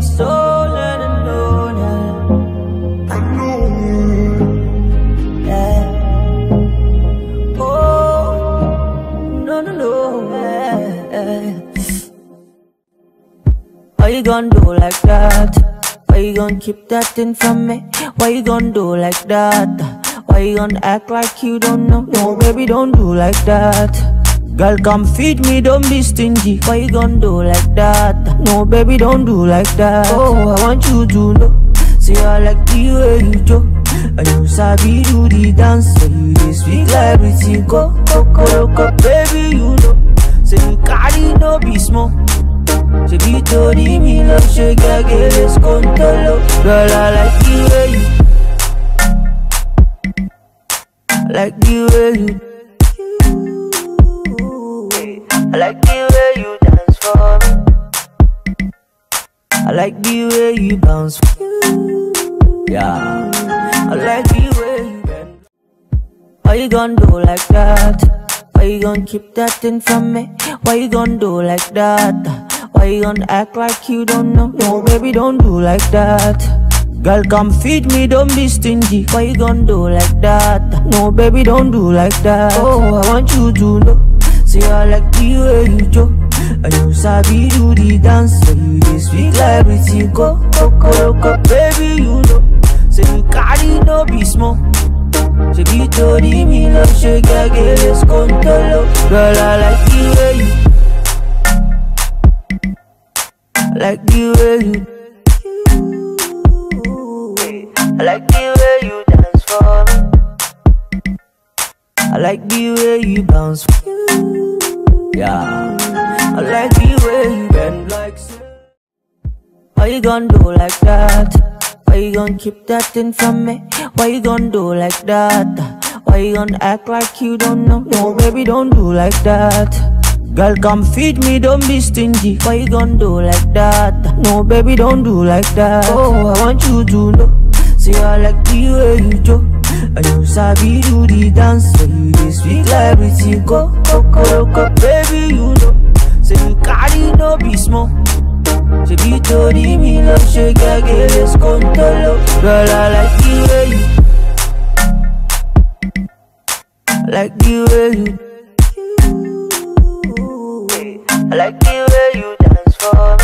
my soul and I know that. I know. Yeah. Oh, no, no, no. Yeah. Why you gonna do like that? Why you gonna keep that thing from me? Why you gonna do like that? Why you gonna act like you don't know? No, baby, don't do like that. Girl, come feed me, don't be stingy. Why you gonna do like that? No, baby, don't do like that. Oh, I want you to know. See, I like the way you do. And you sabi do the dance. So you dey speak like everything. Go, go, go, go, baby, you know. Say you carry no be small. Ṣé bí torí mi lọ ṣe gẹ́gẹ́ lè skóńtóló Girl, I like the way you like the way you I like the way you dance for me I like the way you bounce Yeah I like the way you bend Why you gonna do like that? Why you gonna keep that thing from me? Why you gonna do like that? Why you gonna act like you don't know? No, baby, don't do like that. Girl, come feed me, don't be stingy. Why you gonna do like that? No, baby, don't do like that. Oh, I want you to know. See, I like the way you do. And you sabi do the dance. So you dey speak like everything. Go, go, baby, you know. Say you carry no be small. Ṣé bí torí mi lọ ṣe gẹ́gẹ́ lè skóńtóló Girl, I like the way you like the way you I like the way you dance for me like the way you bounce Yeah I like the way you bend like Why you gonna do like that? Why you gonna keep that thing from me? Why you gonna do like that? Why you gonna act like you don't know? No, baby, don't do like that. Girl, come feed me, don't be stingy. Why you gonna do like that? No, baby, don't do like that. Oh, I want you to know. See, I like the way you do. And you sabi do the dance. So you dey like everything. Go, go, go, go, baby, you know. Say you carry no be small. Ṣé bí torí mi lọ ṣe gẹ́gẹ́ lè skóńtóló Girl, I like the way you I like the way you I like the way you dance for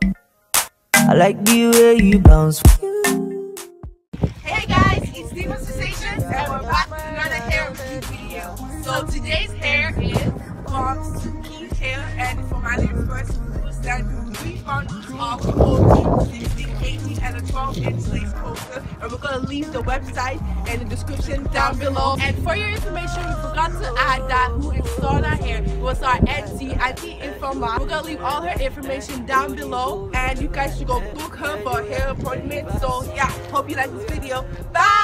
me I like the way you bounce guys, it's Diva Sensations and we're back with another hair review video. So today's hair is from Syukee's hair and for my name first that we found off the OG 16, 18 and a 12 inch lace poster and we're gonna leave the website and the description down below. And for your information, we forgot to add that who installed our hair was our Etsy IP Informa. We're gonna leave all her information down below and you guys should go book her for a hair appointment. So yeah, hope you like this video. Bye!